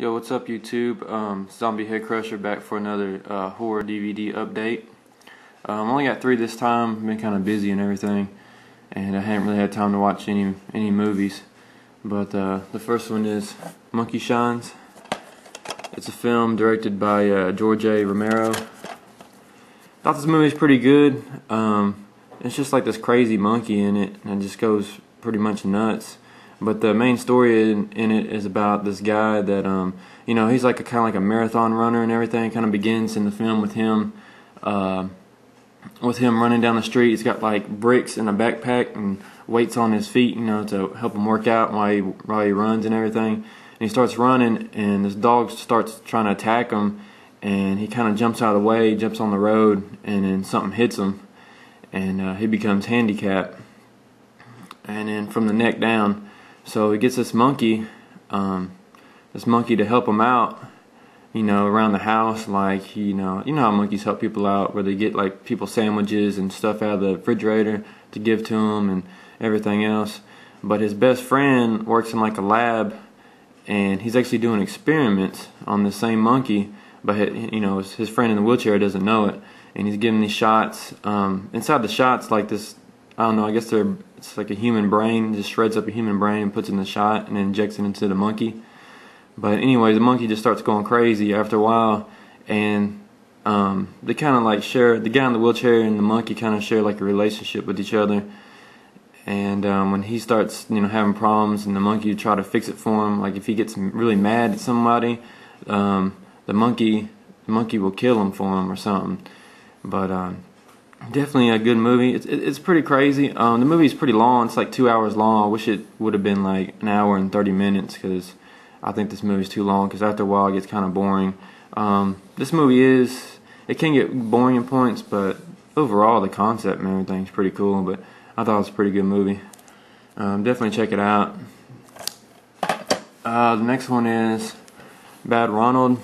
Yo, what's up YouTube? Um, Zombie Head Crusher back for another uh, horror DVD update. Um, only got three this time. Been kind of busy and everything, and I haven't really had time to watch any any movies. But uh, the first one is Monkey Shines. It's a film directed by uh, George A. Romero. Thought this movie was pretty good. Um, it's just like this crazy monkey in it, and it just goes pretty much nuts. But the main story in, in it is about this guy that, um, you know, he's like a kind of like a marathon runner and everything. Kind of begins in the film with him, uh, with him running down the street. He's got like bricks in a backpack and weights on his feet, you know, to help him work out while he while he runs and everything. And he starts running, and this dog starts trying to attack him, and he kind of jumps out of the way, jumps on the road, and then something hits him, and uh, he becomes handicapped. And then from the neck down so he gets this monkey, um, this monkey to help him out, you know, around the house. Like you know, you know how monkeys help people out, where they get like people sandwiches and stuff out of the refrigerator to give to them and everything else. But his best friend works in like a lab, and he's actually doing experiments on the same monkey. But you know, his friend in the wheelchair doesn't know it, and he's giving these shots. Um, inside the shots, like this I don't know, I guess they're it's like a human brain, just shreds up a human brain and puts in the shot and injects it into the monkey. But anyway, the monkey just starts going crazy after a while, and um, they kind of like share the guy in the wheelchair and the monkey kind of share like a relationship with each other. And um, when he starts, you know, having problems, and the monkey try to fix it for him, like if he gets really mad at somebody, um, the monkey, the monkey will kill him for him or something. But um, definitely a good movie. It's it's pretty crazy. Um, the movie's pretty long. It's like two hours long. I wish it would have been like an hour and thirty minutes because I think this movie's too long. Because after a while, it gets kind of boring. Um, this movie is it can get boring in points, but overall the concept and everything's pretty cool. But I thought it was a pretty good movie. Um, definitely check it out. Uh, the next one is Bad Ronald.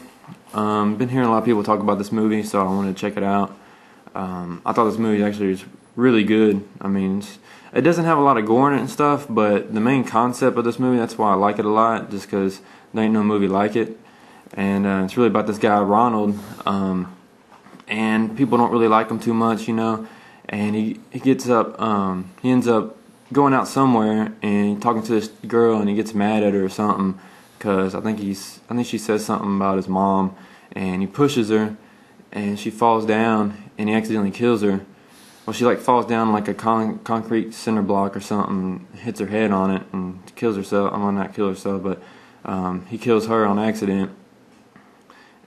Um, been hearing a lot of people talk about this movie, so I wanted to check it out. Um, I thought this movie actually was really good. I mean, it doesn't have a lot of gore in it and stuff, but the main concept of this movie, that's why I like it a lot, just because there ain't no movie like it. And uh, it's really about this guy, Ronald. Um, and people don't really like him too much, you know. And he, he gets up, um, he ends up going out somewhere and talking to this girl, and he gets mad at her or something, because I think he's, I think she says something about his mom, and he pushes her, and she falls down, and he accidentally kills her. Well, she like falls down like a con- concrete cinder block or something, hits her head on it, and kills herself. I am not kill herself, but um, he kills her on accident.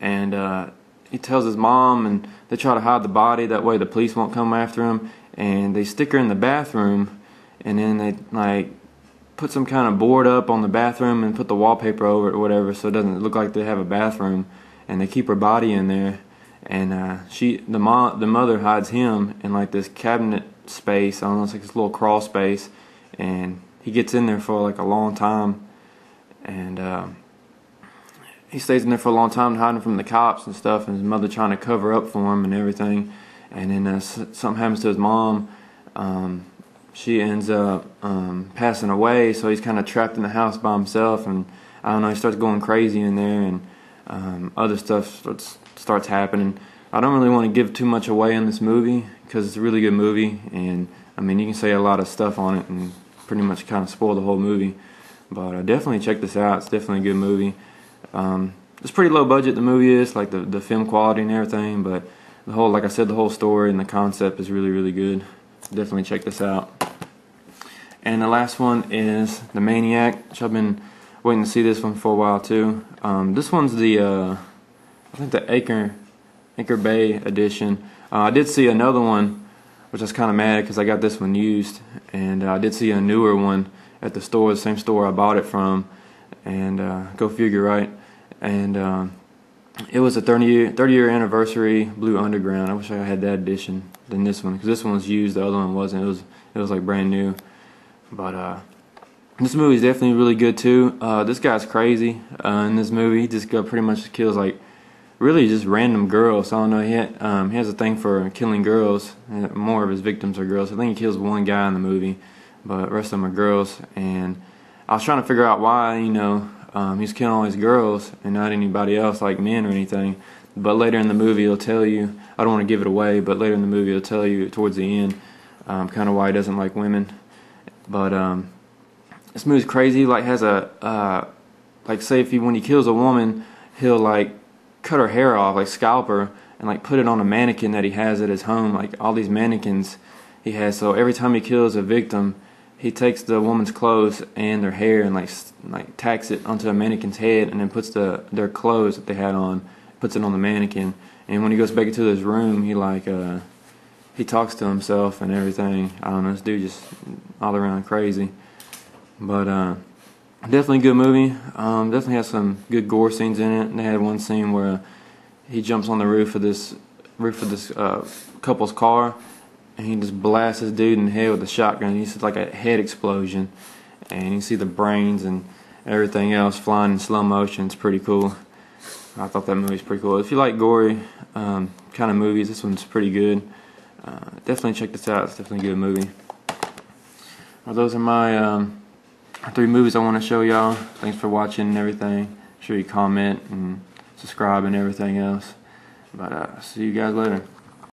And uh, he tells his mom, and they try to hide the body. That way, the police won't come after him. And they stick her in the bathroom, and then they like put some kind of board up on the bathroom and put the wallpaper over it or whatever, so it doesn't look like they have a bathroom. And they keep her body in there and uh, she the mom the mother hides him in like this cabinet space. I don't know, it's like this little crawl space, and he gets in there for like a long time, and uh, he stays in there for a long time, hiding from the cops and stuff. And his mother trying to cover up for him and everything, and then uh, something happens to his mom. Um, she ends up um, passing away, so he's kind of trapped in the house by himself, and I don't know. He starts going crazy in there, and um, other stuff starts starts happening. I don't really want to give too much away in this movie because it's a really good movie, and I mean you can say a lot of stuff on it and pretty much kind of spoil the whole movie. But uh, definitely check this out. It's definitely a good movie. Um, it's pretty low budget. The movie is like the the film quality and everything, but the whole like I said the whole story and the concept is really really good. Definitely check this out. And the last one is The Maniac, which I've been waiting to see this one for a while too. Um, this one's the uh, I think the Anchor Anchor Bay edition. Uh, I did see another one, which I was kind of mad because I got this one used, and uh, I did see a newer one at the store, the same store I bought it from, and uh, go figure, right? And um, it was a 30 year, 30 year anniversary Blue Underground. I wish I had that edition than this one because this one was used, the other one wasn't. It was it was like brand new, but uh, this movie is definitely really good too. Uh, this guy's crazy uh, in this movie. He just pretty much kills like really just random girls. I don't know. He had, um, he has a thing for killing girls. More of his victims are girls. I think he kills one guy in the movie, but rest of them are girls. And I was trying to figure out why. You know, Um, he's killing all these girls and not anybody else, like men or anything. But later in the movie, he'll tell you. I don't want to give it away, but later in the movie, he'll tell you towards the end, um, kind of why he doesn't like women. But um, this movie's crazy. Like has a uh, like say if he when he kills a woman, he'll like cut her hair off, like scalp her, and like put it on a mannequin that he has at his home. Like all these mannequins he has. So every time he kills a victim, he takes the woman's clothes and their hair and like like tacks it onto a mannequin's head, and then puts the their clothes that they had on, puts it on the mannequin. And when he goes back into his room, he like uh he talks to himself and everything. I don't know. This dude just all around crazy. But uh, definitely a good movie. Um, definitely has some good gore scenes in it. They had one scene where he jumps on the roof of this roof of this uh, couple's car, and he just blasts this dude in the head with a shotgun. See like a head explosion, and you see the brains and everything else flying in slow motion. It's pretty cool. I thought that movie was pretty cool. If you like gory um, kind of movies, this one's pretty good. Uh, definitely check this out. It's definitely a good movie. Well, those are my um, three movies I want to show y'all. Thanks for watching and everything. Make sure you comment and subscribe and everything else. But uh, see you guys later.